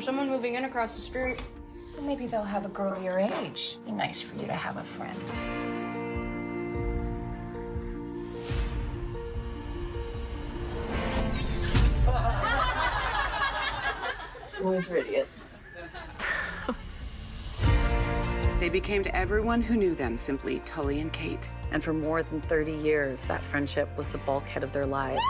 someone moving in across the street. Well, maybe they'll have a girl your age. Be nice for you to have a friend. Boys are idiots. They became to everyone who knew them simply Tully and Kate. And for more than 30 years, that friendship was the bulkhead of their lives.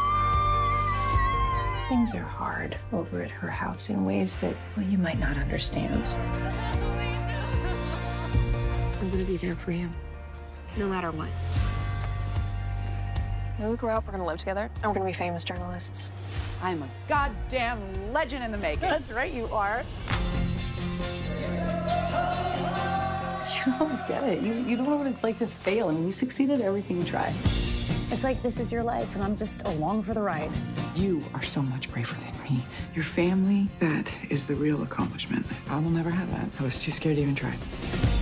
Things are hard over at her house in ways that, well, you might not understand. I'm gonna be there for you, no matter what. When we grow up, we're gonna live together, and we're gonna be famous journalists. I'm a goddamn legend in the making. That's right, you are. You don't get it. You, you don't know what it's like to fail. I mean, you succeed at everything you try. It's like this is your life, and I'm just along for the ride. You are so much braver than me. Your family, that is the real accomplishment. I will never have that. I was too scared to even try.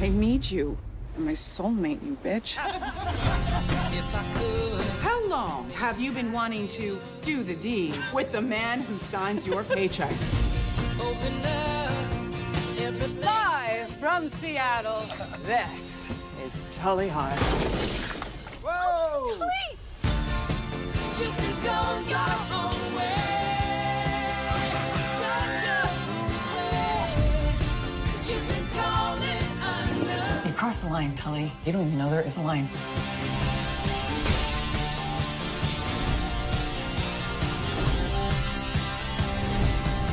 I need you. You're my soulmate, you bitch. How long have you been wanting to do the deed with the man who signs your paycheck? Live from Seattle, this is Tully Hart. Whoa! You line, Tully. You don't even know there is a line.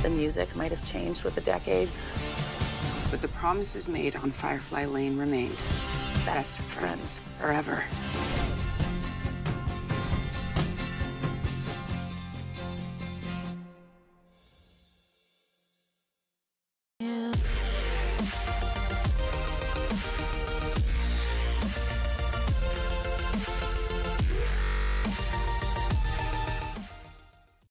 The music might have changed with the decades. But the promises made on Firefly Lane remained. Best friends forever.